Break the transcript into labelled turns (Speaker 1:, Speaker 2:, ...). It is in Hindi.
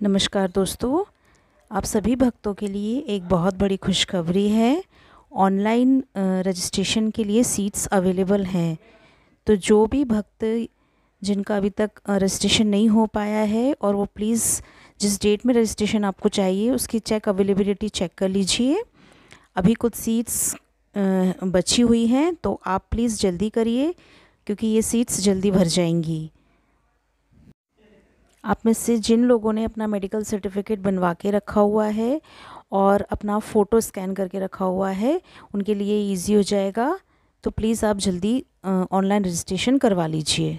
Speaker 1: नमस्कार दोस्तों, आप सभी भक्तों के लिए एक बहुत बड़ी खुशखबरी है। ऑनलाइन रजिस्ट्रेशन के लिए सीट्स अवेलेबल हैं। तो जो भी भक्त जिनका अभी तक रजिस्ट्रेशन नहीं हो पाया है और वो प्लीज़ जिस डेट में रजिस्ट्रेशन आपको चाहिए, उसकी चेक अवेलेबिलिटी चेक कर लीजिए। अभी कुछ सीट्स बची हुई हैं तो आप प्लीज़ जल्दी करिए, क्योंकि ये सीट्स जल्दी भर जाएँगी। आप में से जिन लोगों ने अपना मेडिकल सर्टिफिकेट बनवा के रखा हुआ है और अपना फ़ोटो स्कैन करके रखा हुआ है, उनके लिए इजी हो जाएगा। तो प्लीज़ आप जल्दी ऑनलाइन रजिस्ट्रेशन करवा लीजिए।